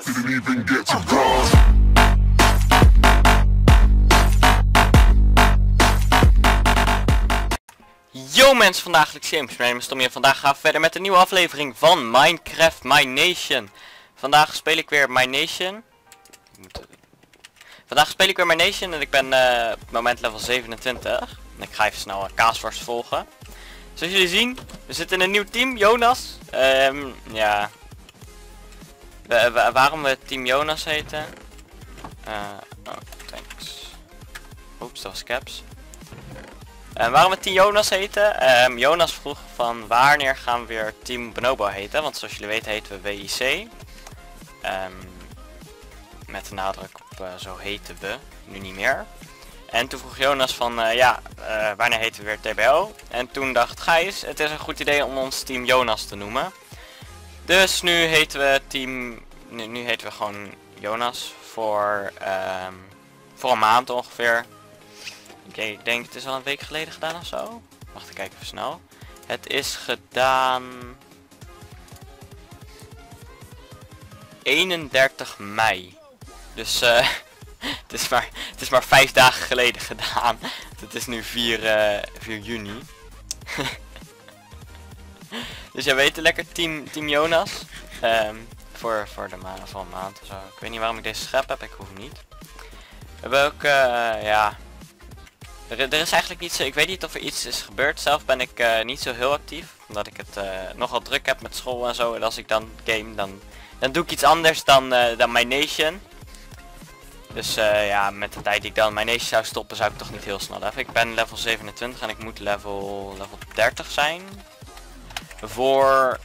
Didn't even get to cross. Yo mensen, vandaag Lex James. Mijn naam is Tommy en vandaag gaan we verder met een nieuwe aflevering van Minecraft My Nation. Vandaag speel ik weer My Nation. Vandaag speel ik weer My Nation en ik ben eh, op het moment level 27. En ik ga even snel een kaasvars volgen. Zoals jullie zien, we zitten in een nieuw team, Jonas. Ehm, ja. Waarom we team Jonas heten? Eh, oh, thanks. Oeps, dat was caps. En waarom we Team Jonas heten? Ehm, Jonas vroeg van wanneer gaan we weer Team Bonobo heten? Want zoals jullie weten heten we WIC. Ehm, met de nadruk op eh, zo heten we, nu niet meer. En toen vroeg Jonas van eh, ja, eh, wanneer heten we weer TBO? En toen dacht Gijs, het is een goed idee om ons Team Jonas te noemen. Dus nu heten we Team, nu, heten we gewoon Jonas voor, ehm, voor een maand ongeveer. Oké, ik denk het is al een week geleden gedaan of zo. Wacht, ik kijk even snel. Het is gedaan... 31 mei. Dus eh, het, is maar, het is maar vijf dagen geleden gedaan. Het is nu 4, eh 4 juni. dus jij weet lekker, team, team Jonas. Ehm, voor, voor de ma voor een maand of zo. Ik weet niet waarom ik deze schep heb, ik hoef niet. We hebben ook, eh, ja, er, is eigenlijk niet zo, ik weet niet of er iets is gebeurd. Zelf ben ik eh, niet zo heel actief. Omdat ik het eh, nogal druk heb met school en zo. En als ik dan game, dan, dan doe ik iets anders dan, dan mijn nation. Dus ja, met de tijd die ik dan mijn nation zou stoppen, zou ik toch niet heel snel even. Ik ben level 27 en ik moet level, level 30 zijn. Voor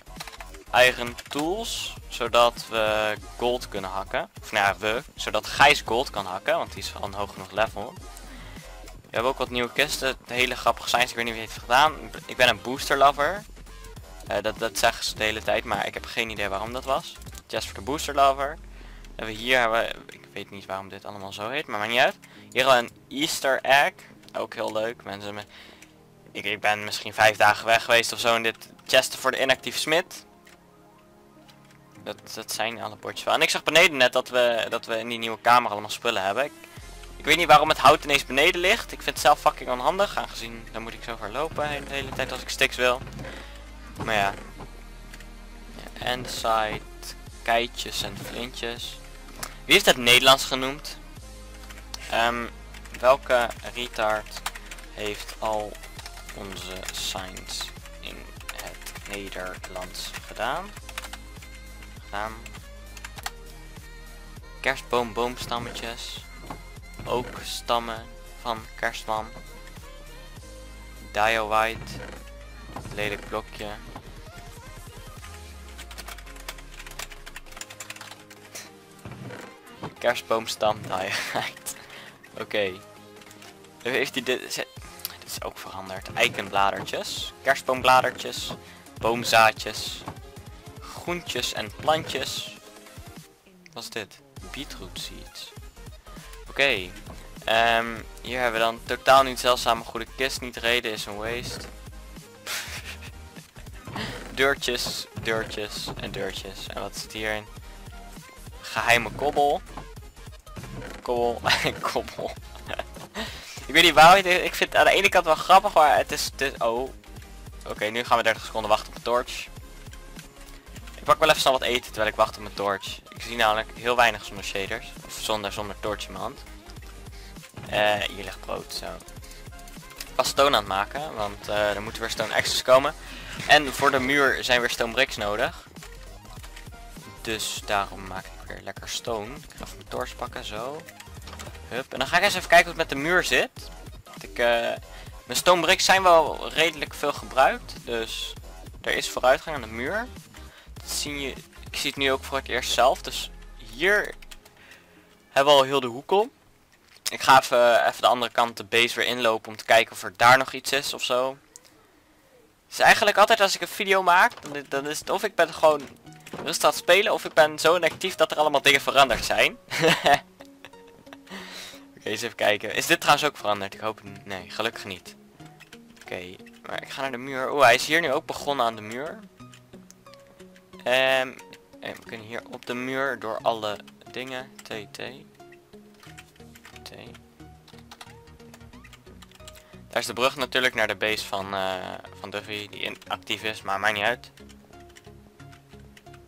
eigen tools. Zodat we gold kunnen hakken. Of nou ja, we. Zodat Gijs gold kan hakken. Want die is al een hoog genoeg level. We hebben ook wat nieuwe kisten. Hele grappige zijn, ik weet niet wie heeft gedaan. Ik ben een booster lover. Eh, dat, dat zeggen ze de hele tijd, maar ik heb geen idee waarom dat was. Just voor de booster lover. En we hier hebben ik weet niet waarom dit allemaal zo heet, maar maakt niet uit. Hier een Easter egg. Ook heel leuk. Mensen ik, ik ben misschien vijf dagen weg geweest of zo in dit chesten voor de inactieve smid. Dat, dat zijn alle bordjes wel. En ik zag beneden net dat we, dat we in die nieuwe kamer allemaal spullen hebben. Ik, weet niet waarom het hout ineens beneden ligt. Ik vind het zelf fucking onhandig. Aangezien dan moet ik zo ver lopen de hele tijd als ik sticks wil. Maar ja. ja en de site. Keitjes en flintjes. Wie heeft het Nederlands genoemd? Ehm, welke retard heeft al onze signs Nederlands gedaan? Gedaan. Kerstboom, boomstammetjes ook stammen van kerstman. Dio White. Lelijk blokje. Kerstboomstam Dio White. Oké. Nu Heeft hij dit... Dit is ook veranderd. Eikenbladertjes. Kerstboombladertjes. Boomzaadjes. Groentjes en plantjes. Wat is dit? Beetroot seeds. Oké. ehm, hier hebben we dan totaal niet zeldzame goede kist. Niet reden is een waste. deurtjes, deurtjes en deurtjes. En wat zit hierin? Geheime kobbel. Kobbel en kobbel. ik weet niet waarom. Ik ik vind het aan de ene kant wel grappig, maar het is... Het oh. Oké, nu gaan we 30 seconden wachten op een torch. Ik pak wel even snel wat eten terwijl ik wacht op mijn torch. Ik zie namelijk heel weinig zonder shaders. Of zonder, zonder torch in mijn hand. Eh, hier ligt brood, zo. Ik was stone aan het maken, want eh, er moeten weer stone extras komen. En voor de muur zijn weer stone bricks nodig. Dus daarom maak ik weer lekker stone. Ik ga even mijn torch pakken, zo. Hup. En dan ga ik eens even kijken het met de muur zit. Want ik, eh, mijn stone bricks zijn wel redelijk veel gebruikt. Dus er is vooruitgang aan de muur. Dat zie je, ik zie het nu ook voor het eerst zelf. Dus hier hebben we al heel de hoek om. Ik ga even, even de andere kant de base weer inlopen om te kijken of er daar nog iets is of zo. Dus eigenlijk altijd als ik een video maak, dan, is- dan is het of ik ben gewoon rustig aan het spelen of ik ben zo inactief dat er allemaal dingen veranderd zijn. Eens even kijken. Is dit trouwens ook veranderd? Ik hoop het- nee, gelukkig niet. Oké, maar ik ga naar de muur. Oeh, hij is hier nu ook begonnen aan de muur. Ehm, En we kunnen hier op de muur door alle dingen. TT. T. Daar is de brug natuurlijk naar de base van, eh, van Duffy die inactief is, maar maakt niet uit.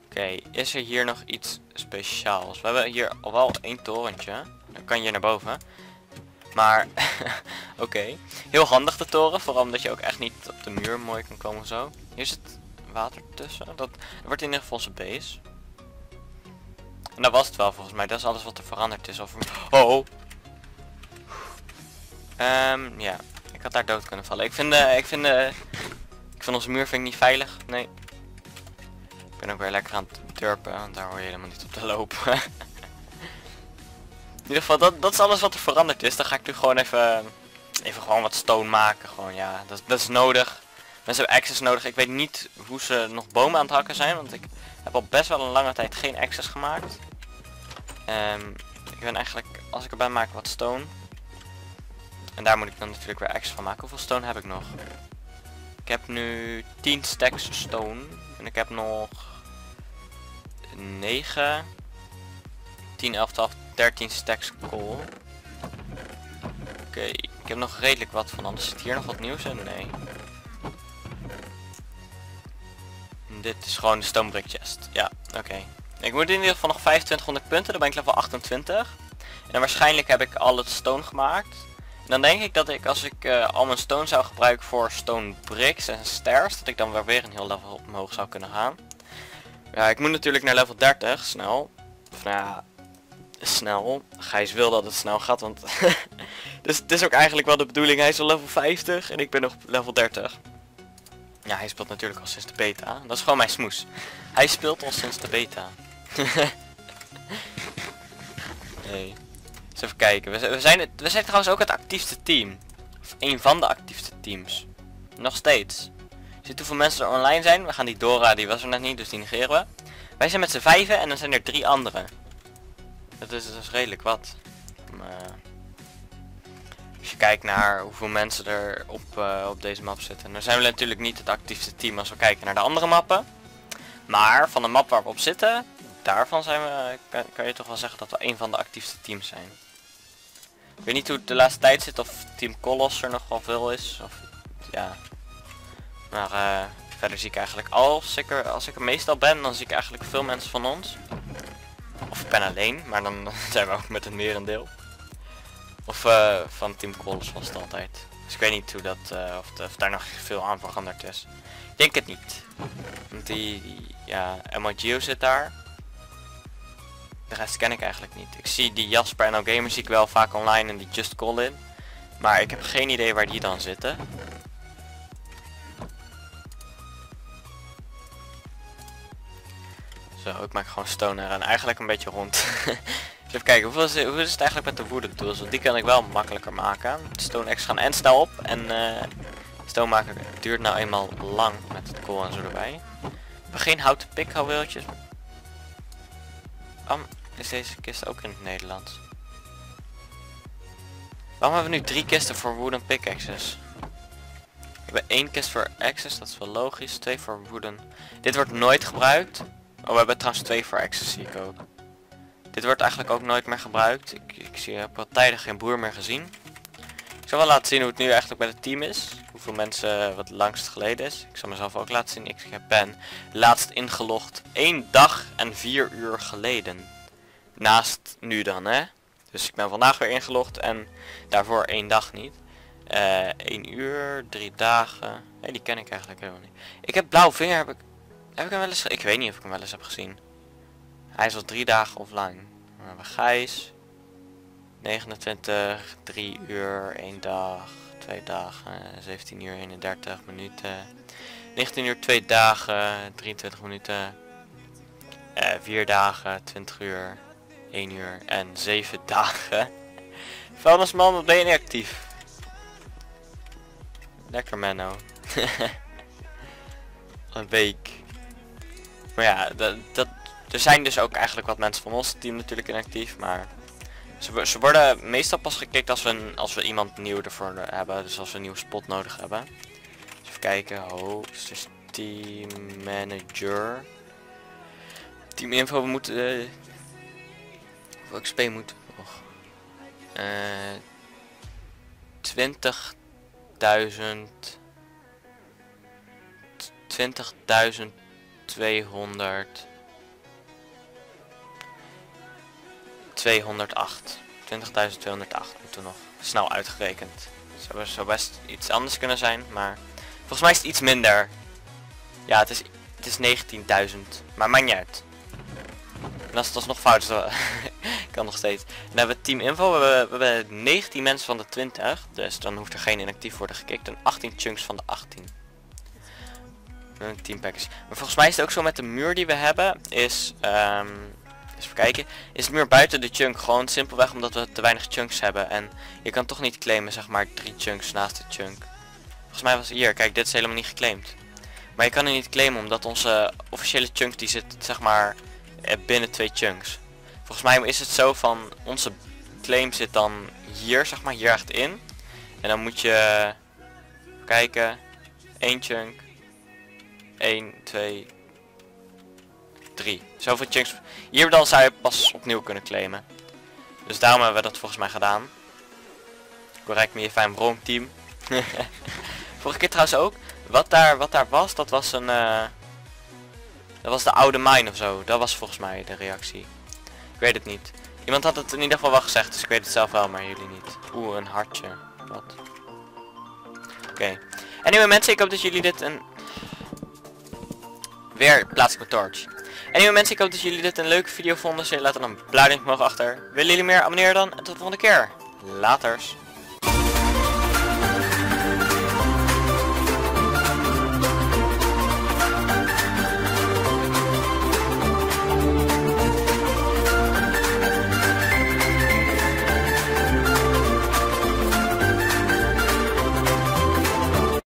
Oké, is er hier nog iets speciaals? We hebben hier al wel één torentje. Kan je naar boven. Maar, oké. Heel handig de toren, vooral omdat je ook echt niet op de muur mooi kan komen zo. Hier zit water tussen. Dat, wordt in ieder geval onze base. En dat was het wel volgens mij. Dat is alles wat er veranderd is. Of... Oh! Ehm, ja, ik had daar dood kunnen vallen. Ik vind, uh, ik vind, uh, ik vind onze muur vind ik niet veilig. Nee. Ik ben ook weer lekker aan het turpen, want daar hoor je helemaal niet op te lopen. In ieder geval, dat, dat is alles wat er veranderd is. Dan ga ik nu gewoon even, even gewoon wat stone maken. Gewoon, ja, dat, dat is nodig. Mensen hebben access nodig. Ik weet niet hoe ze nog bomen aan het hakken zijn, want ik heb al best wel een lange tijd geen access gemaakt. Um, ik ben eigenlijk, als ik erbij maak, wat stone. En daar moet ik dan natuurlijk weer access van maken. Hoeveel stone heb ik nog? Ik heb nu 10 stacks stone. En ik heb nog 9, 10, 11, 12, 13 stacks coal. Oké, ik heb nog redelijk wat van. Anders zit hier nog wat nieuws in. Nee. Dit is gewoon de stone brick chest. Ja, oké. Ik moet in ieder geval nog 2500 punten. Dan ben ik level 28. En waarschijnlijk heb ik al het stone gemaakt. En dan denk ik dat ik als ik uh, al mijn stone zou gebruiken voor stone bricks en stairs. Dat ik dan wel weer een heel level omhoog zou kunnen gaan. Ja, ik moet natuurlijk naar level 30 snel. Of nou ja, snel. Gijs wil dat het snel gaat, want... dus het is ook eigenlijk wel de bedoeling. Hij is al level 50 en ik ben nog level 30. Ja, hij speelt natuurlijk al sinds de beta. Dat is gewoon mijn smoes. Hij speelt al sinds de beta. nee. Eens even kijken. We zijn, we zijn trouwens ook het actiefste team. Of een van de actiefste teams. Nog steeds. Ziet hoeveel mensen er online zijn? We gaan die Dora, die was er net niet, dus die negeren we. Wij zijn met z'n vijven en dan zijn er drie anderen. Dat is dus redelijk wat. Maar, als je kijkt naar hoeveel mensen er op, uh, op deze map zitten. Dan zijn we natuurlijk niet het actiefste team als we kijken naar de andere mappen. Maar van de map waar we op zitten, daarvan zijn we, kan, je toch wel zeggen dat we een van de actiefste teams zijn. Ik weet niet hoe het de laatste tijd zit of Team Colossus er nog wel veel is. Of, ja, maar uh, verder zie ik eigenlijk, als ik, er, als ik er meestal ben, dan zie ik eigenlijk veel mensen van ons. Of ben alleen, maar dan zijn we ook met een merendeel. Of uh, van Team Colossus was het altijd. Dus ik weet niet hoe dat, uh, of, daar nog veel aan veranderd is. Ik denk het niet. Want die, ja, MOGO zit daar. De rest ken ik eigenlijk niet. Ik zie die Jasper en Gamer zie ik wel vaak online en die Just Call in. Maar ik heb geen idee waar die dan zitten. Zo, ik maak gewoon stoner en eigenlijk een beetje rond. even kijken, hoeveel is, is het eigenlijk met de woede tools? Want die kan ik wel makkelijker maken. Stone gaan en snel op. En uh, stone maken duurt nou eenmaal lang met het kool en zo erbij. Hebben geen houten pikhouweeltjes. Waarom is deze kist ook in het Nederlands? Waarom hebben we nu drie kisten voor wooden pickaxes? We hebben één kist voor access, dat is wel logisch. Twee voor wooden. Dit wordt nooit gebruikt. Oh, we hebben trouwens twee voor ik ook. Dit wordt eigenlijk ook nooit meer gebruikt. Ik, ik zie, heb al tijden geen boer meer gezien. Ik zal wel laten zien hoe het nu eigenlijk met het team is. Hoeveel mensen wat langst geleden is. Ik zal mezelf ook laten zien. Ik ben laatst ingelogd één dag en vier uur geleden. Naast nu dan hè. Dus ik ben vandaag weer ingelogd en daarvoor één dag niet. Uh, één uur, drie dagen. Nee, die ken ik eigenlijk helemaal niet. Ik heb blauw vinger, heb ik heb ik hem wel eens... Ik weet niet of ik hem wel eens heb gezien. Hij is al drie dagen offline. We hebben Gijs. 29, 3 uur, 1 dag, 2 dagen, 17 uur, 31 minuten. 19 uur, 2 dagen, 23 minuten. Uh, 4 dagen, 20 uur, 1 uur en 7 dagen. Vuilnisman, wat ben je niet actief? Lekker Menno. Een week. Maar ja, dat, dat, er zijn dus ook eigenlijk wat mensen van ons team natuurlijk inactief, maar ze, ze worden meestal pas geklikt als we, een, als we iemand nieuw ervoor hebben, dus als we een nieuwe spot nodig hebben. Dus even kijken, host, dus team manager. Team info, we moeten... Uh, welk XP moeten we nog? Uh, 20.000... 20.200... 208. 20.208 moeten nog snel uitgerekend. Zou, zou best iets anders kunnen zijn, maar volgens mij is het iets minder. Ja, het is, het is 19.000, maar maakt niet uit. En als het alsnog fout is, kan nog steeds. Dan hebben we team info, we hebben, we hebben 19 mensen van de 20, dus dan hoeft er geen inactief worden gekikt. En 18 chunks van de 18. Team package. Maar volgens mij is het ook zo met de muur die we hebben, is... Um, even kijken. Is het meer buiten de chunk. Gewoon simpelweg omdat we te weinig chunks hebben. En je kan toch niet claimen zeg maar drie chunks naast de chunk. Volgens mij was hier. Kijk dit is helemaal niet geclaimd. Maar je kan het niet claimen omdat onze officiële chunk die zit zeg maar eh, binnen twee chunks. Volgens mij is het zo van onze claim zit dan hier zeg maar hier echt in. En dan moet je kijken. 1 chunk. 1, 2, 3. Zoveel chunks. Hier dan zou je pas opnieuw kunnen claimen. Dus daarom hebben we dat volgens mij gedaan. Correct me fijn wrong team. Vorige keer trouwens ook. Wat daar, wat daar was, dat was een... Uh, dat was de oude mine of zo. Dat was volgens mij de reactie. Ik weet het niet. Iemand had het in ieder geval wel gezegd, dus ik weet het zelf wel, maar jullie niet. Oeh, een hartje. Wat? Oké. Okay. Anyway mensen, ik hoop dat jullie dit een... Weer plaats ik torch. Anyway mensen, ik hoop dat jullie dit een leuke video vonden. Dus laat dan een blauw duimpje omhoog achter. Willen jullie meer? Abonneer dan. En tot de volgende keer. Laters.